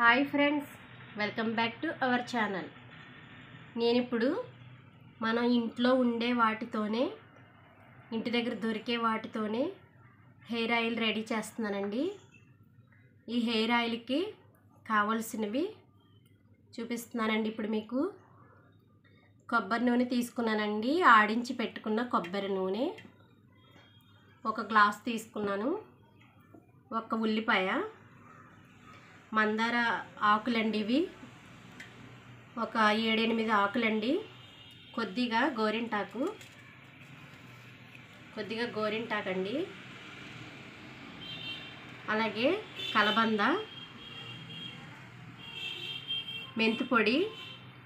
Hi friends welcome back to our channel. నేను ఇప్పుడు మనం ఇంట్లో ఉండే వాటితోనే ఇంటి దగ్గర దొరికే వాటితోనే హెయిర్ ఆయిల్ రెడీ చేస్తున్నానండి. ఈ హెయిర్ ఆయిల్కి కావలసినవి చూపిస్తున్నానండి ఇప్పుడు మీకు. కొబ్బరి నూనె తీసుకున్నానండి ఆడించి పెట్టుకున్న కొబ్బరి నూనె. ఒక గ్లాస్ తీసుకున్నాను ఒక ఉల్లిపాయ. మందార ఆకులండి ఇవి ఒక ఏడెనిమిది ఆకులండి. కొద్దిగా గోరింటాకు. కొద్దిగా గోరింటాకండి. అలాగే కలబంద. మెంతి పొడి.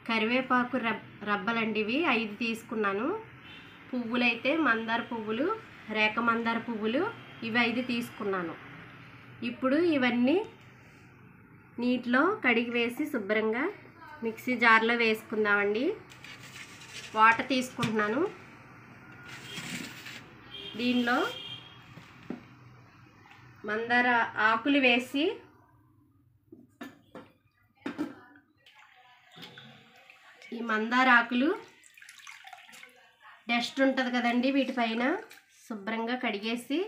కరివేపాకు రబ్ రబ్బలండి ఇవి ఐదు తీసుకున్నాను. పువ్వులైతే మందార పువ్వులు రేఖ మందార పువ్వులు. ఇవి ఐదు తీసుకున్నాను. ఇప్పుడు ఇవన్నీ నీటిలో కడిగి వేసి శుభ్రంగా మిక్సీ జార్లో వేసుకుందామండి. వాటర్ తీసుకుంటున్నాను. దీనిలో మందార ఆకులు వేసి ఈ మందార ఆకులు డస్ట్ ఉంటుంది కదండి వీటిపైన శుభ్రంగా కడిగేసి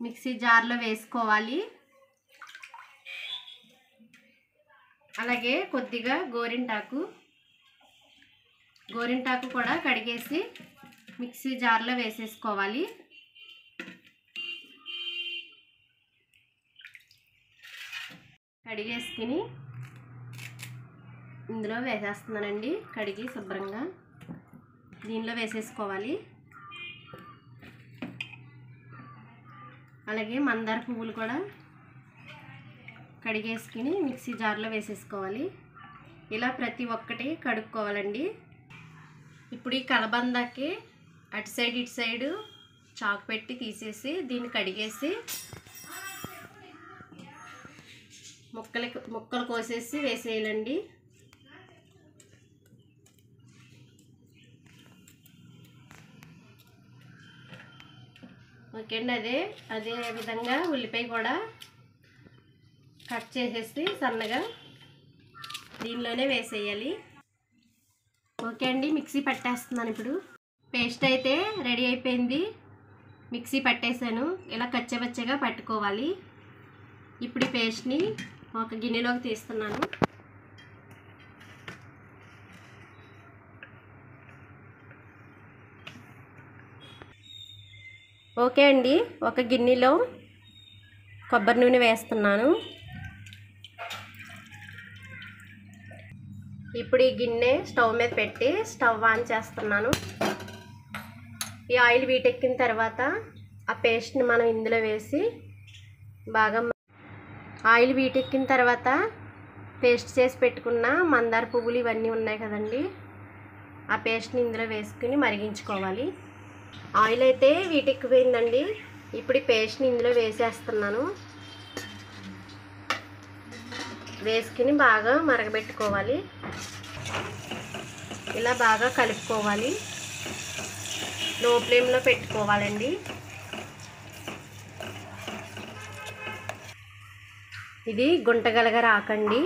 మిక్సీ జార్లో వేసుకోవాలి. అలాగే కొద్దిగా గోరింటాకు గోరింటాకు కూడా కడిగేసి మిక్సీ జార్లో వేసేసుకోవాలి. కడిగేసుకుని ఇందులో వేసేస్తున్నానండి కడిగి శుభ్రంగా దీనిలో వేసేసుకోవాలి. అలాగే మందార పువ్వులు కూడా కడిగేసుకుని మిక్సీ జార్లో వేసేసుకోవాలి. ఇలా ప్రతి ఒక్కటి కడుక్కోవాలండి. ఇప్పుడు ఈ కలబందకి అటు సైడ్ ఇటు సైడు చాకు పెట్టి తీసేసి దీన్ని కడిగేసి ముక్కలు ముక్కలు కోసేసి వేసేయాలండి. ఓకే అండి అదే అదే విధంగా ఉల్లిపాయ కూడా కట్ చేసేసి సన్నగా దీనిలోనే వేసేయాలి. ఓకే అండి మిక్సీ పట్టేస్తున్నాను ఇప్పుడు. పేస్ట్ అయితే రెడీ అయిపోయింది. మిక్సీ పట్టేశాను. ఇలా కచ్చబచ్చగా పట్టుకోవాలి. ఇప్పుడు ఈ పేస్ట్ని ఒక గిన్నెలోకి తీస్తున్నాను. ఓకే అండి ఒక గిన్నెలో కొబ్బరి నూనె వేస్తున్నాను. ఇప్పుడు ఈ గిన్నె స్టవ్ మీద పెట్టి స్టవ్ ఆన్ చేస్తున్నాను. ఈ ఆయిల్ వీటెక్కిన తర్వాత ఆ పేస్ట్ని మనం ఇందులో వేసి బాగా ఆయిల్ వీటెక్కిన తర్వాత పేస్ట్ చేసి పెట్టుకున్న మందార పువ్వులు ఇవన్నీ ఉన్నాయి కదండి. ఆ పేస్ట్ని ఇందులో వేసుకుని మరిగించుకోవాలి. ఆయిల్ అయితే వీటెక్కిపోయిందండి ఇప్పుడు ఈ పేస్ట్ని ఇందులో వేసేస్తున్నాను. వేసుకుని బాగా మరగబెట్టుకోవాలి. ఇలా బాగా కలుపుకోవాలి. లో ఫ్లేమ్లో పెట్టుకోవాలండి. ఇది గుంటగలగా రాకండి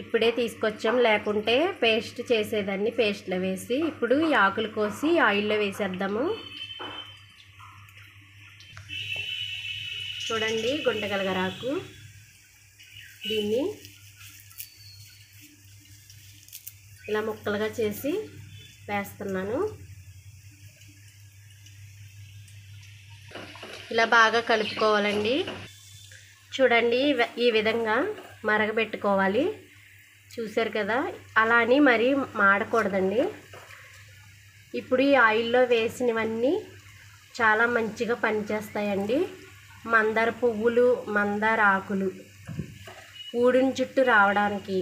ఇప్పుడే తీసుకొచ్చాం. లేకుంటే పేస్ట్ చేసేదాన్ని పేస్ట్లో వేసి. ఇప్పుడు ఈ ఆకులు కోసి ఆయిల్లో వేసేద్దాము. చూడండి గుంటగలగరాకు. దీన్ని ఇలా ముక్కలుగా చేసి వేస్తున్నాను. ఇలా బాగా కలుపుకోవాలండి. చూడండి ఈ విధంగా మరగబెట్టుకోవాలి. చూశారు కదా? అలా అని మరీ మాడకూడదండి. ఇప్పుడు ఈ ఆయిల్లో వేసినవన్నీ చాలా మంచిగా పనిచేస్తాయండి. మందార పువ్వులు మందార ఆకులు. ఊడిన జుట్టు రావడానికి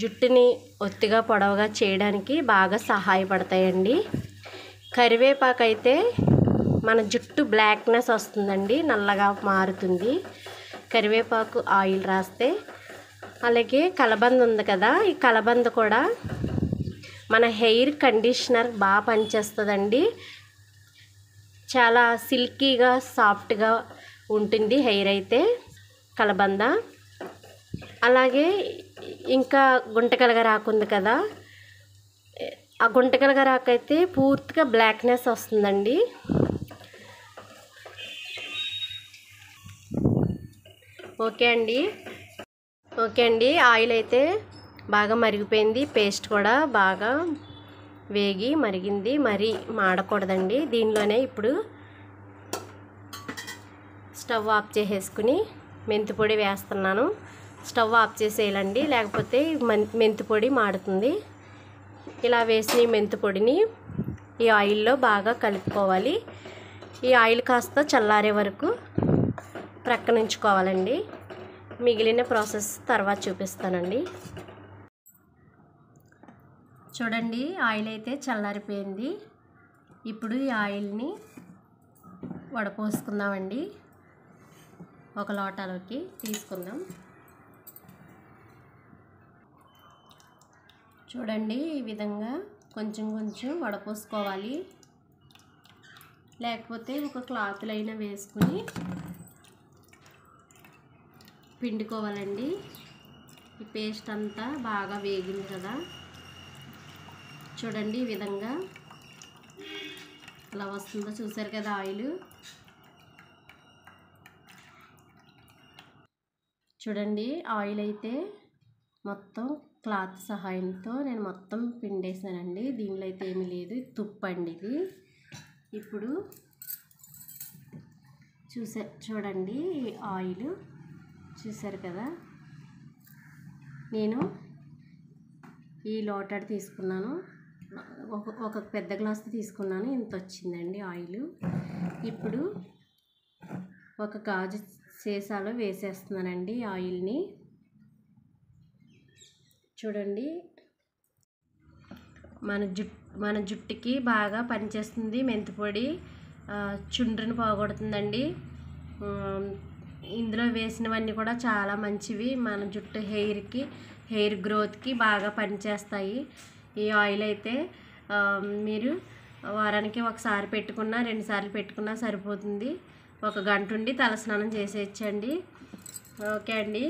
జుట్టుని ఒత్తిగా పొడవుగా చేయడానికి బాగా సహాయపడతాయండి. కరివేపాకు అయితే మన జుట్టు బ్లాక్నెస్ వస్తుందండి నల్లగా మారుతుంది. కరివేపాకు ఆయిల్ రాస్తే అలాగే కలబంద ఉంది కదా ఈ కలబంద కూడా మన హెయిర్ కండిషనర్ బాగా పనిచేస్తుందండి. చాలా సిల్కీగా సాఫ్ట్గా ఉంటుంది హెయిర్ అయితే కలబంద. అలాగే ఇంకా గుంటకలగా రాకుంది కదా. ఆ గుంటకలుగా రాకైతే పూర్తిగా బ్లాక్నెస్ వస్తుందండి. ఓకే అండి. ఓకే అండి. ఆయిల్ అయితే బాగా మరిగిపోయింది. పేస్ట్ కూడా బాగా వేగి మరిగింది. మరి మాడకూడదండి. దీనిలోనే ఇప్పుడు స్టవ్ ఆఫ్ చేసేసుకుని మెంతి పొడి వేస్తున్నాను. స్టవ్ ఆఫ్ చేసేయాలండి. లేకపోతే మెంతి పొడి మాడుతుంది. ఇలా వేసిన ఈ మెంతి పొడిని ఈ ఆయిల్లో బాగా కలుపుకోవాలి. ఈ ఆయిల్ కాస్త చల్లారే వరకు ప్రక్కనుంచుకోవాలండి. మిగిలిన ప్రాసెస్ తర్వాత చూపిస్తానండి. చూడండి ఆయిల్ అయితే చల్లారిపోయింది. ఇప్పుడు ఈ ఆయిల్ని వడపోసుకుందామండి. ఒక లోటాలోకి తీసుకుందాం. చూడండి ఈ విధంగా కొంచెం కొంచెం వడపోసుకోవాలి. లేకపోతే ఒక క్లాత్లైనా వేసుకుని పిండుకోవాలండి. ఈ పేస్ట్ అంతా బాగా వేగింది కదా. చూడండి ఈ విధంగా అలా వస్తుందో చూసారు కదా ఆయిల్. చూడండి ఆయిల్ అయితే మొత్తం క్లాత్ సహాయంతో నేను మొత్తం పిండేసానండి దీనిలో అయితే ఏమీ లేదు. ఇది తుప్పు అండి ఇది. ఇప్పుడు చూసా చూడండి ఈ ఆయిల్. చూసారు కదా? నేను ఈ లోటాడు తీసుకున్నాను. ఒక ఒక పెద్ద గ్లాస్ తీసుకున్నాను. ఇంత వచ్చిందండి ఆయిల్. ఇప్పుడు ఒక గాజు సీసాలో వేసేస్తున్నానండి ఆయిల్ని. చూడండి. మన జుట్టు మన జుట్టుకి బాగా పనిచేస్తుంది మెంతిపొడి చుండ్రిని పోగొడుతుందండి. ఇందులో వేసినవన్నీ కూడా చాలా మంచివి. మన జుట్టు హెయిర్కి హెయిర్ గ్రోత్కి బాగా పనిచేస్తాయి. ఈ ఆయిల్ అయితే మీరు వారానికి ఒకసారి పెట్టుకున్నా రెండుసార్లు పెట్టుకున్నా సరిపోతుంది. ఒక గంట ఉండి తలస్నానం చేసేయచ్చండి. ఓకే అండి.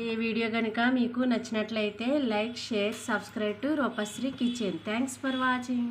ఈ వీడియో కనుక మీకు నచ్చినట్లయితే like share subscribe to Roopashree kitchen. Thanks for watching